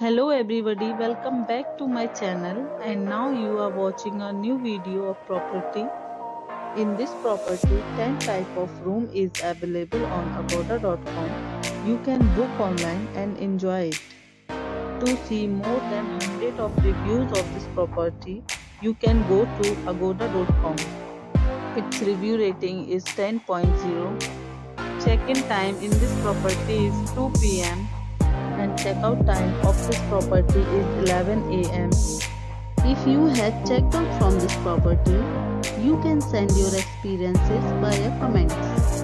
Hello everybody, welcome back to my channel and now you are watching a new video of property. In this property, 10 type of room is available on agoda.com. You can book online and enjoy it. To see more than 100 of reviews of this property, you can go to agoda.com. Its review rating is 10.0. Check-in time in this property is 2 pm and checkout time of this property is 11 am. If you had checked out from this property, you can send your experiences via comments.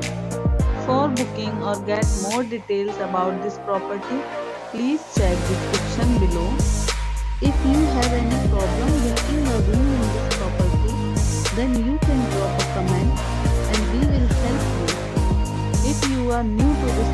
For booking or get more details about this property, please check description below. If you have any problem booking a room in this property, then you can drop a comment and we will help you. If you are new to this